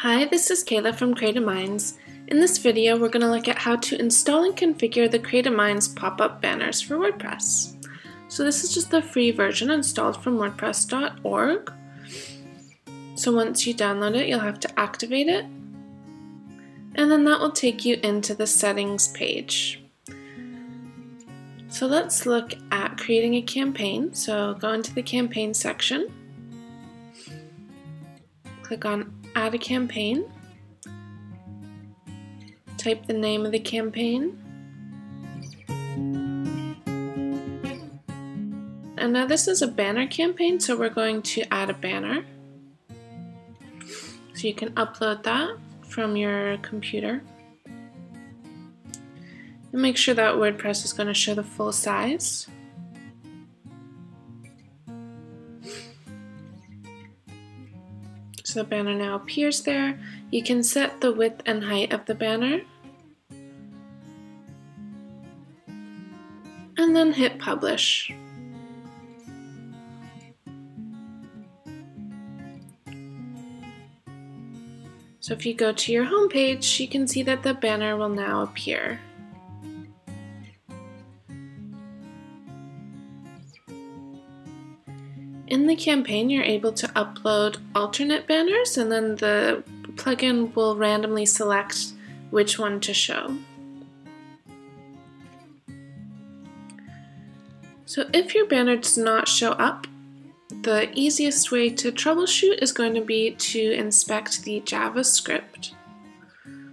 Hi, this is Kayla from Creative Minds. In this video, we're going to look at how to install and configure the Creative Minds pop-up banners for WordPress. So this is just the free version installed from wordpress.org. So once you download it, you'll have to activate it. And then that will take you into the settings page. So let's look at creating a campaign. So go into the campaign section. Click on add a campaign. Type the name of the campaign. And now this is a banner campaign, so we're going to add a banner. So you can upload that from your computer. And make sure that WordPress is going to show the full size. The banner now appears there. You can set the width and height of the banner. And then hit publish. So if you go to your home page, you can see that the banner will now appear. In the campaign, you're able to upload alternate banners and then the plugin will randomly select which one to show. So if your banner does not show up, the easiest way to troubleshoot is going to be to inspect the JavaScript.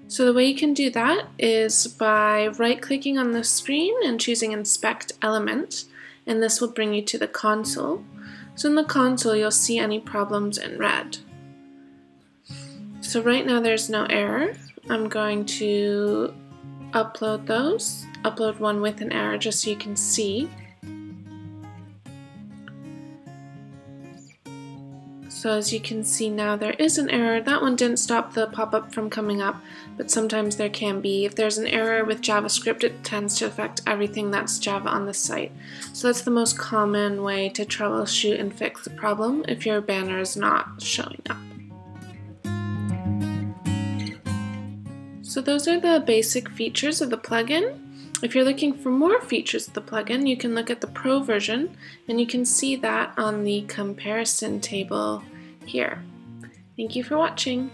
So the way you can do that is by right-clicking on the screen and choosing Inspect Element, and this will bring you to the console. So in the console, you'll see any problems in red. So right now there's no error. I'm going to upload those, upload one with an error just so you can see. So as you can see now there is an error. That one didn't stop the pop-up from coming up, but sometimes there can be. If there's an error with JavaScript, it tends to affect everything that's Java on the site. So that's the most common way to troubleshoot and fix the problem if your banner is not showing up. So those are the basic features of the plugin. If you're looking for more features of the plugin, you can look at the Pro version, and you can see that on the comparison table here. Thank you for watching.